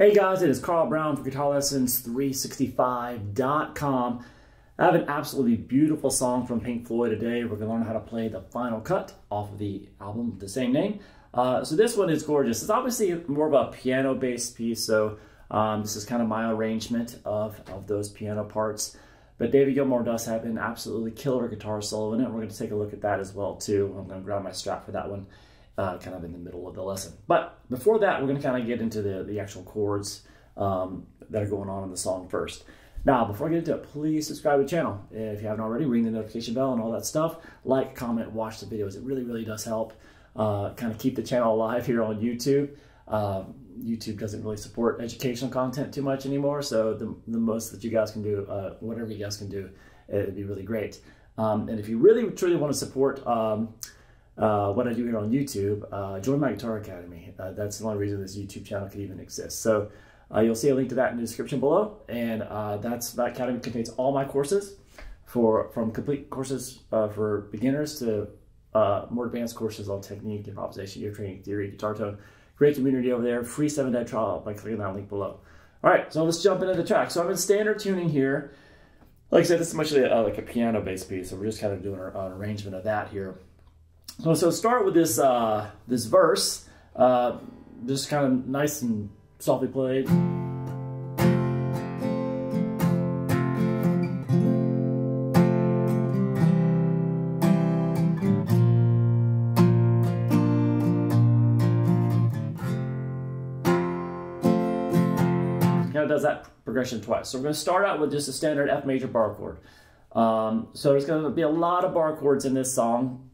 Hey guys, it is Carl Brown for GuitarLessons365.com. I have an absolutely beautiful song from Pink Floyd today. We're going to learn how to play the final cut off of the album with the same name. Uh, so this one is gorgeous. It's obviously more of a piano-based piece, so um, this is kind of my arrangement of, of those piano parts. But David Gilmour does have an absolutely killer guitar solo in it. We're going to take a look at that as well too. I'm going to grab my Strat for that one uh, kind of in the middle of the lesson. But before that, we're going to kind of get into the, the actual chords um, that are going on in the song first. Now, before I get into it, please subscribe to the channel. If you haven't already, ring the notification bell and all that stuff. Like, comment, watch the videos. It really, really does help uh, kind of keep the channel alive here on YouTube. Um, YouTube doesn't really support educational content too much anymore, so the, the most that you guys can do, uh, whatever you guys can do, it'd be really great. Um, and if you really, truly want to support um, uh, what I do here on YouTube, uh, join my Guitar Academy. Uh, that's the only reason this YouTube channel could even exist. So uh, you'll see a link to that in the description below, and uh, that's that academy contains all my courses, for from complete courses uh, for beginners to more advanced courses on technique, improvisation, ear training, theory, guitar tone. Great community over there. Free seven-day trial by clicking that link below. All right, so let's jump into the track. So I'm in standard tuning here. Like I said, this is much like a, like a piano-based piece, so we're just kind of doing an arrangement of that here. So, so start with this uh, this verse, uh, just kind of nice and softly played. Does that progression twice. So we're going to start out with just a standard F major bar chord. Um, so there's going to be a lot of bar chords in this song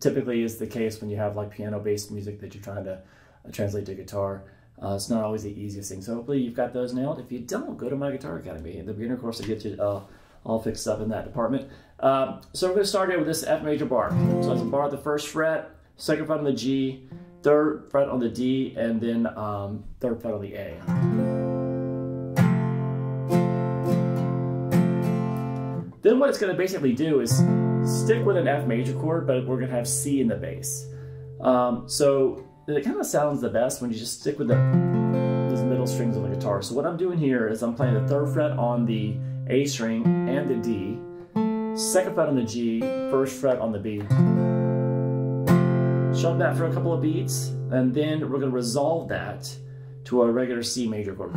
typically is the case when you have like piano-based music that you're trying to uh, translate to guitar. Uh, it's not always the easiest thing. So hopefully you've got those nailed. If you don't, go to my Guitar Academy. In the beginner course will get you uh, all fixed up in that department. Um, so we're going to start here with this F major bar. So it's a bar the first fret, second fret on the G, third fret on the D, and then um, third fret on the A. Then what it's going to basically do is stick with an F major chord, but we're going to have C in the bass. Um, so it kind of sounds the best when you just stick with the, those middle strings on the guitar. So what I'm doing here is I'm playing the third fret on the A string and the D, second fret on the G, first fret on the B. Shove that for a couple of beats, and then we're going to resolve that to a regular C major chord.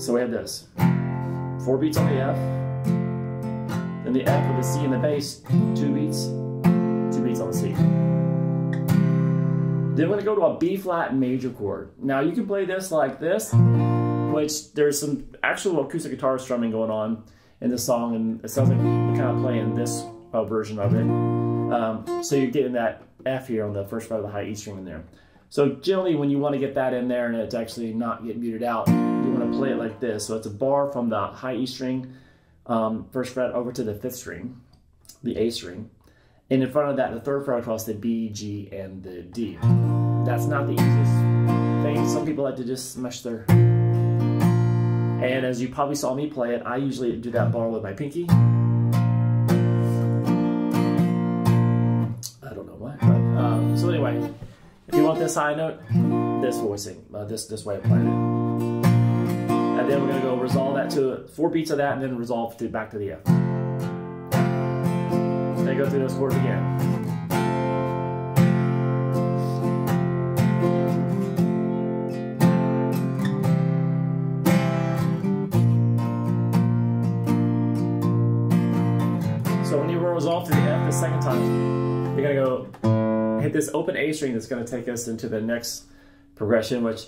So we have this four beats on the F, then the F with the C and the bass, two beats, two beats on the C. Then we're to go to a B flat major chord. Now you can play this like this, which there's some actual acoustic guitar strumming going on in the song, and it sounds like we're kind of playing this uh, version of it. Um, so you're getting that F here on the first fret of the high E string in there. So generally when you want to get that in there and it's actually not get muted out, you want to play it like this. So it's a bar from the high E string, um, first fret over to the fifth string, the A string. And in front of that, the third fret across the B, G, and the D. That's not the easiest thing. Some people like to just smash their... And as you probably saw me play it, I usually do that bar with my pinky. I don't know why, but um, so anyway, if you want this high note, this voicing, uh, this this way of playing it. Then we're going to go resolve that to four beats of that and then resolve to back to the F. Then go through those chords again. So when you resolve to the F the second time, you're going to go hit this open A string that's going to take us into the next progression, which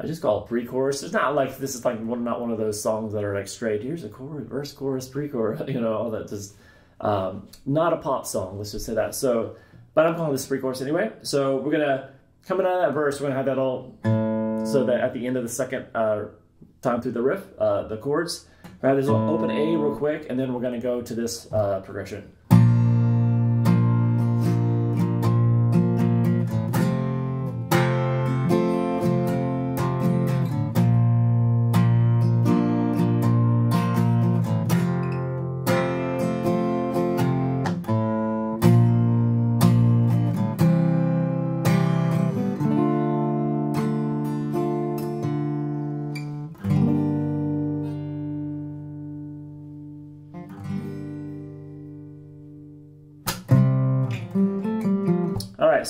I just call it pre-chorus. It's not like this is like one, not one of those songs that are like straight. Here's a chorus, verse, chorus, pre-chorus. You know, all that. Just um, not a pop song. Let's just say that. So, but I'm calling this pre-chorus anyway. So we're gonna coming out of that verse. We're gonna have that all. So that at the end of the second uh, time through the riff, uh, the chords, we have this open A real quick, and then we're gonna go to this uh, progression.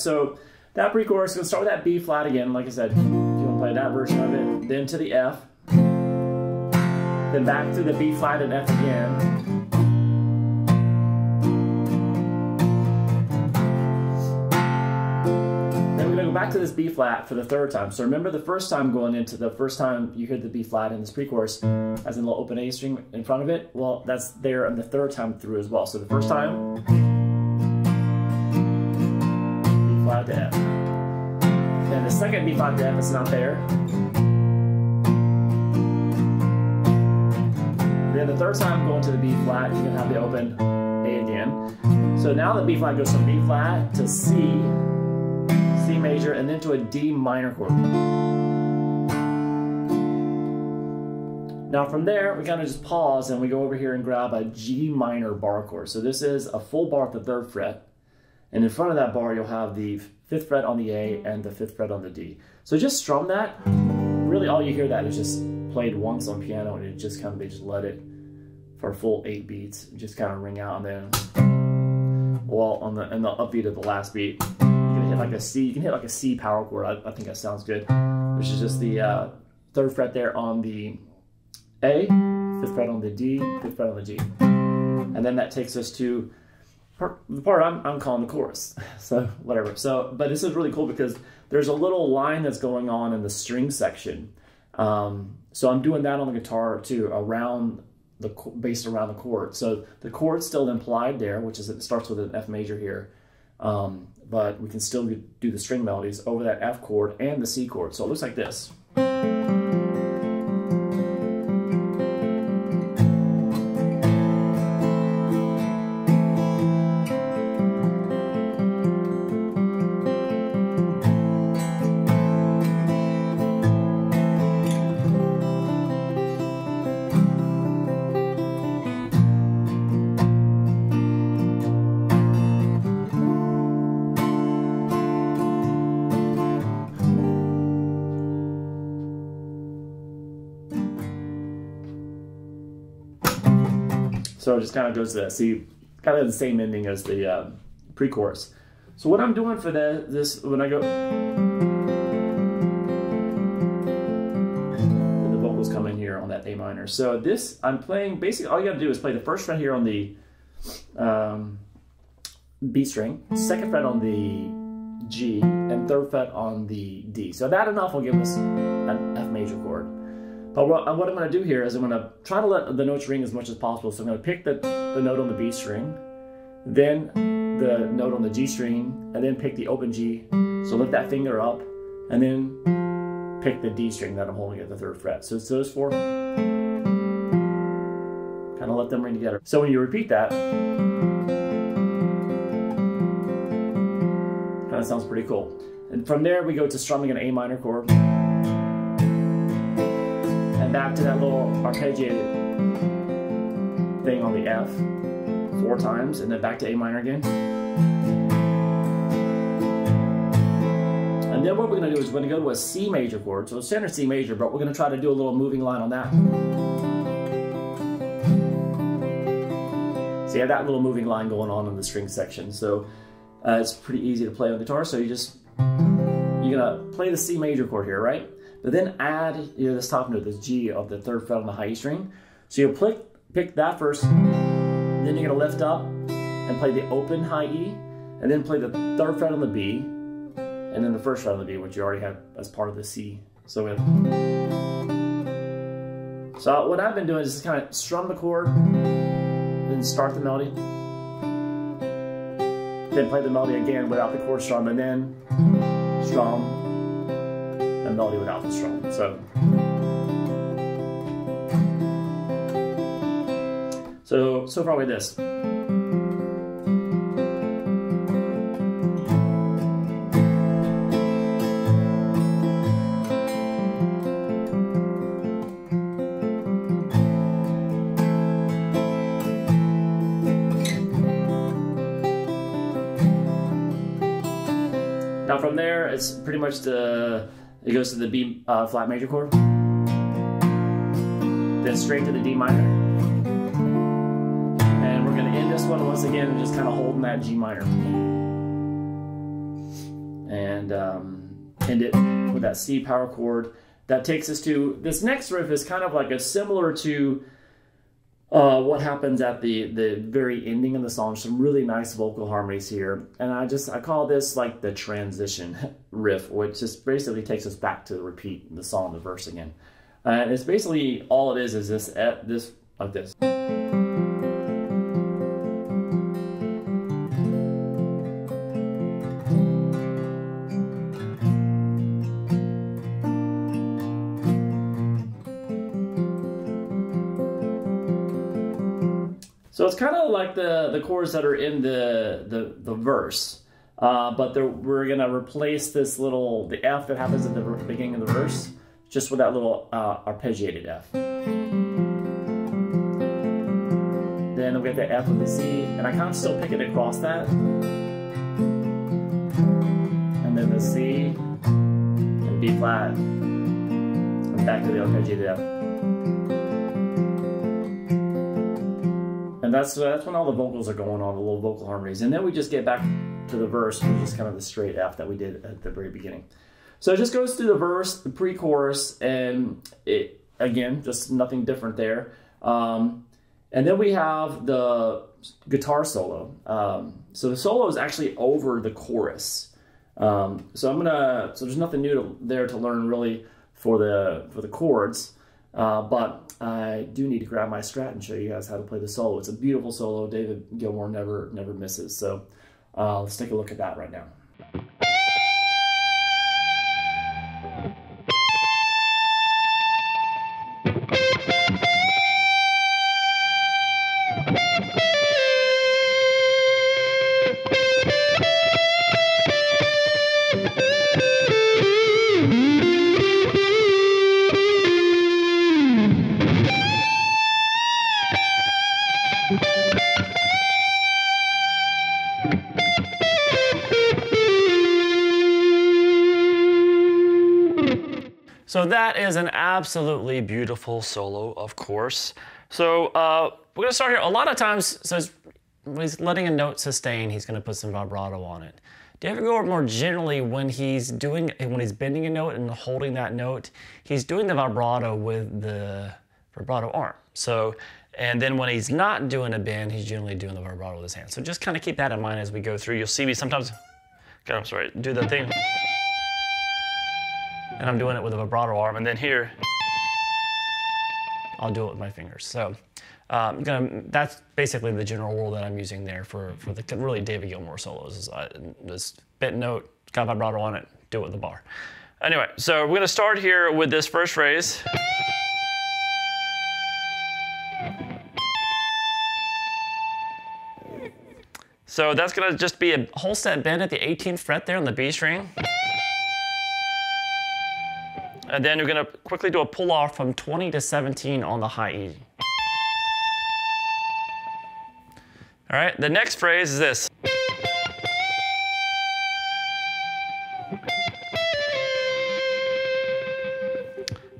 So that pre-chorus, gonna start with that B flat again, like I said, if you wanna play that version of it, then to the F, then back to the B flat and F again, Then we're gonna go back to this B flat for the third time. So remember the first time going into the first time you hear the B flat in this pre-chorus as in a little open A string in front of it. Well, that's there on the third time through as well. So the first time, Then the second B flat to F is not there. Then the third time going to the B flat, you can have the open A again. So now the B flat goes from B flat to C C major, and then to a D minor chord. Now from there, we kind of just pause and we go over here and grab a G minor bar chord. So this is a full bar at the third fret. And in front of that bar, you'll have the fifth fret on the A and the fifth fret on the D. So just strum that. Really all you hear that is just played once on piano and it just kind of, they just let it for a full eight beats, just kind of ring out and then, well, on the, and the upbeat of the last beat you can hit like a C. You can hit like a C power chord. I, I think that sounds good. Which is just the uh, third fret there on the A, fifth fret on the D, fifth fret on the G. And then that takes us to the part I'm, I'm calling the chorus. So whatever. So, but this is really cool because there's a little line that's going on in the string section. Um, so I'm doing that on the guitar too, around the based around the chord. So the chord's still implied there, which is it starts with an F major here. Um, but we can still do the string melodies over that F chord and the C chord. So it looks like this. So it just kind of goes to that. See, kind of the same ending as the uh, pre-chorus. So what I'm doing for the, this, when I go, the vocals come in here on that A minor. So this, I'm playing, basically all you gotta do is play the first fret here on the um, B string, second fret on the G, and third fret on the D. So that enough will give us an F major chord. But what, I'm going to do here is I'm going to try to let the notes ring as much as possible. So I'm going to pick the, the note on the B string, then the note on the G string, and then pick the open G. So lift that finger up, and then pick the D string that I'm holding at the third fret. So it's those four. Kind of let them ring together. So when you repeat that, kind of sounds pretty cool. And from there we go to strumming an A minor chord back to that little arpeggiated thing on the F four times, and then back to A minor again. And then what we're to do is we're to go to a C major chord, so standard C major, but we're to try to do a little moving line on that. So you have that little moving line going on in the string section. So uh, it's pretty easy to play on guitar. So you just, you're to play the C major chord here, right? But then add you know, this top note, this G of the third fret on the high E string. So you'll pick, pick that first, then you're gonna lift up and play the open high E, and then play the third fret on the B, and then the first fret on the B, which you already have as part of the C. So we have, so what I've been doing is just kind of strum the chord, then start the melody, then play the melody again without the chord strum, and then strum, a melody without the strum. So, so, so far with this. Now from there, it's pretty much the it goes to the B uh, flat major chord, then straight to the D minor. And we're gonna end this one once again just kind of holding that G minor. and um, end it with that C power chord. That takes us to this next riff is kind of like a similar to uh, what happens at the the very ending of the song. Some really nice vocal harmonies here, and I just I call this like the transition riff, which just basically takes us back to repeat the song, the verse again. And it's basically all it is is this at this like this. It's kind of like the, the chords that are in the, the, the verse, uh, but we're going to replace this little, the F that happens at the beginning of the verse, just with that little uh, arpeggiated F. Then we get the F with the C, and I kind of still pick it across that. And then the C, and B flat, and back to the arpeggiated F. and that's that's when all the vocals are going on, the little vocal harmonies, and then we just get back to the verse, which is kind of the straight F that we did at the very beginning. So it just goes through the verse, the pre-chorus, and it again just nothing different there. Um, and then we have the guitar solo. Um, so the solo is actually over the chorus. Um, so I'm gonna so there's nothing new to, there to learn really for the for the chords. Uh, but I do need to grab my Strat and show you guys how to play the solo. It's a beautiful solo. David Gilmour never never misses. So uh, let's take a look at that right now. So that is an absolutely beautiful solo, of course. So uh, we're gonna start here. A lot of times, so he's letting a note sustain, he's gonna put some vibrato on it. David Gilmour more generally when he's doing, when he's bending a note and holding that note, he's doing the vibrato with the vibrato arm. So, and then when he's not doing a bend, he's generally doing the vibrato with his hand. So just kind of keep that in mind as we go through. You'll see me sometimes, I'm sorry, do the thing and I'm doing it with a vibrato arm. And then here, I'll do it with my fingers. So um, gonna, that's basically the general rule that I'm using there for, for the really David Gilmour solos. Is uh, this bit note, got vibrato on it, do it with the bar. Anyway, so we're gonna start here with this first phrase. So that's gonna just be a whole set bend at the 18th fret there on the B string. And then you're gonna quickly do a pull off from 20 to 17 on the high E. All right, the next phrase is this.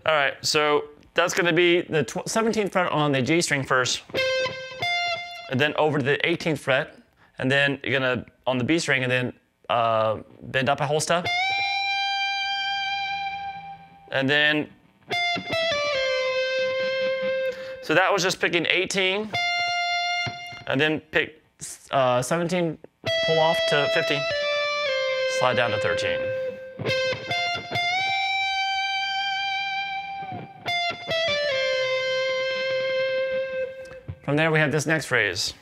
All right, so that's gonna be the 17th fret on the G string first, and then over to the 18th fret, and then you're gonna, on the B string, and then uh, bend up a whole step. And then, so that was just picking 18, and then pick uh, 17, pull off to 15, slide down to 13. From there, we have this next phrase.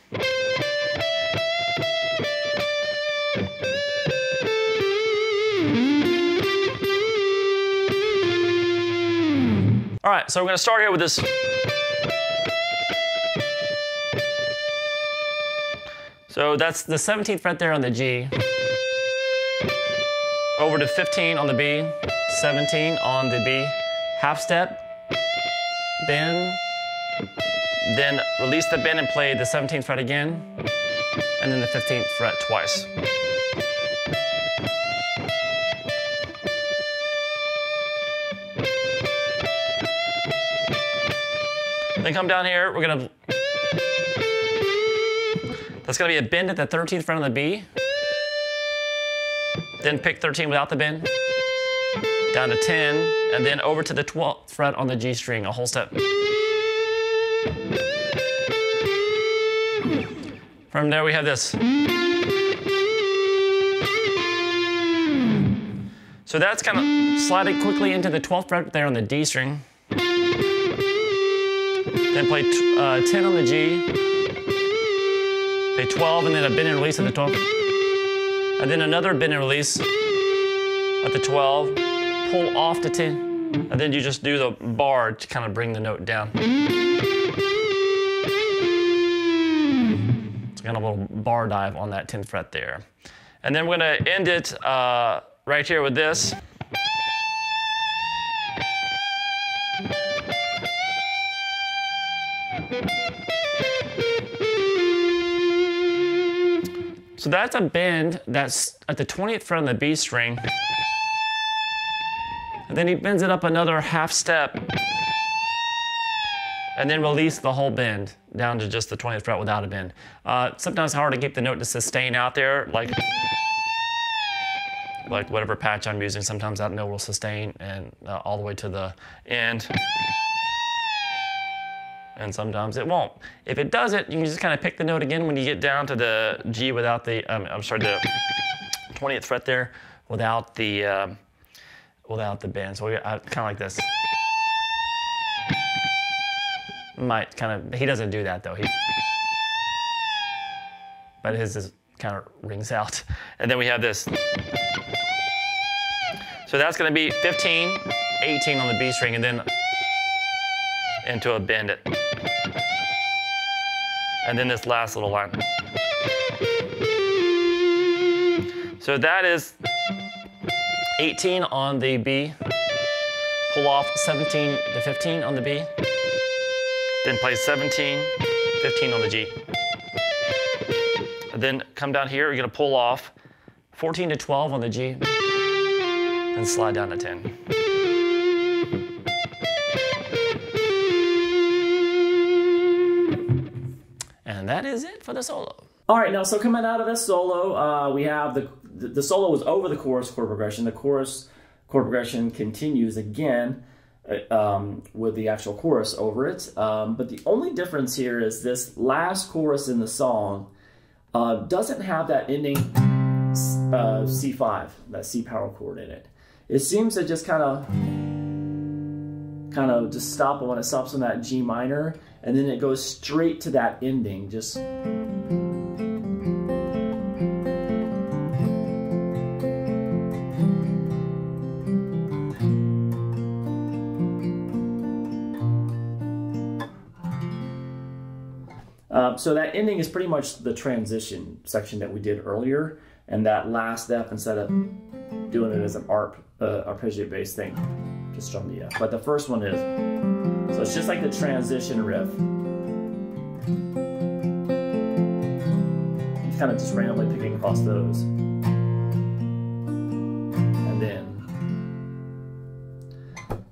Right, so we're gonna start here with this. So that's the 17th fret there on the G. Over to 15 on the B, 17 on the B. Half step, bend, then release the bend and play the 17th fret again, and then the 15th fret twice. Come down here, we're gonna, that's gonna be a bend at the 13th fret on the B. then pick 13 without the bend, down to 10, and then over to the 12th fret on the G string, a whole step. From there we have this. So that's kind of sliding quickly into the 12th fret there on the D string. Then play uh, 10 on the G. Play 12 and then a bend and release at the 12. And then another bend and release at the 12. Pull off to 10. And then you just do the bar to kind of bring the note down. It's kind of a little bar dive on that 10th fret there. And then we're going to end it uh, right here with this. So that's a bend that's at the 20th fret on the B string. And then he bends it up another half step. And then release the whole bend down to just the 20th fret without a bend. Uh, sometimes hard to keep the note to sustain out there, like like whatever patch I'm using, sometimes that note will sustain and uh, all the way to the end. And sometimes it won't. If it does it, you can just kind of pick the note again when you get down to the G without the, um, I'm sorry, the 20th fret there without the, um, without the bend. So we, uh, kind of like this. Might kind of, he doesn't do that though. He, but his is kind of rings out. And then we have this. So that's going to be 15, 18 on the B string, and then into a bend it. And then this last little line. So that is 18 on the B, pull off 17 to 15 on the B, then play 17, 15 on the G. And then come down here, you're gonna pull off 14 to 12 on the G, and slide down to 10. That is it for the solo. All right, now so coming out of this solo, uh, we have the, the the solo was over the chorus chord progression. The chorus chord progression continues again uh, um, with the actual chorus over it. Um, but the only difference here is this last chorus in the song uh, doesn't have that ending uh, C5, that C power chord in it. It seems to just kind of kind of just stop when it stops on that G minor and then it goes straight to that ending just Uh, so that ending is pretty much the transition section that we did earlier, and that last step instead of doing it as an arp, uh, arpeggio based thing, just strum the F. But the first one is, so it's just like the transition riff. He's kind of just randomly picking across those. And then,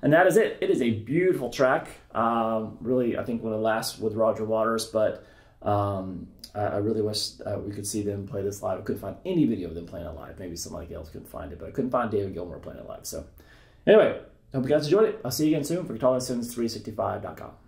and that is it. It is a beautiful track. Um, really, I think one of the last with Roger Waters, but um, I, really wish uh, we could see them play this live. I couldn't find any video of them playing it live. Maybe somebody else couldn't find it, but I couldn't find David Gilmour playing it live. So anyway, hope you guys enjoyed it. I'll see you again soon for GuitarLessons365.com.